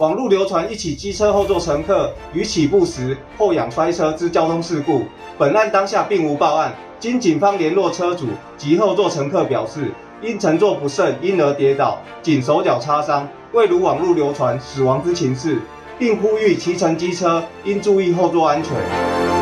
网络流传一起机车后座乘客于起步时后仰摔车之交通事故。本案当下并无报案，经警方联络车主及后座乘客表示，因乘坐不慎因而跌倒，仅手脚擦伤，未如网络流传死亡之情事，并呼吁骑乘机车应注意后座安全。